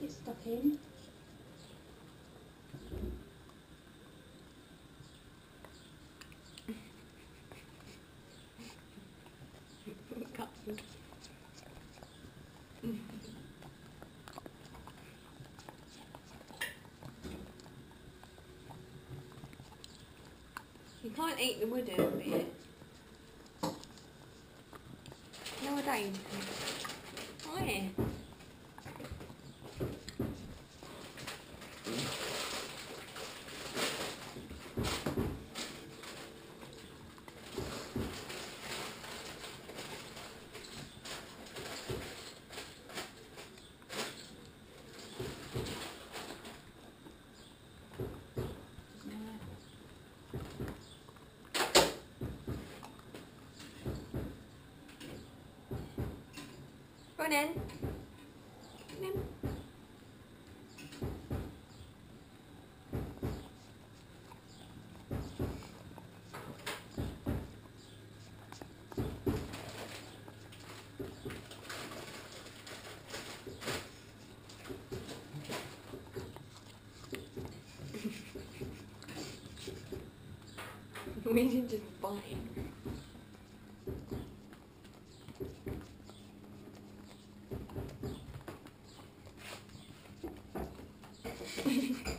get stuck in. You can't eat the wooden bit. No, I don't. Why? Go, Nan. Nan. we can just bind. Thank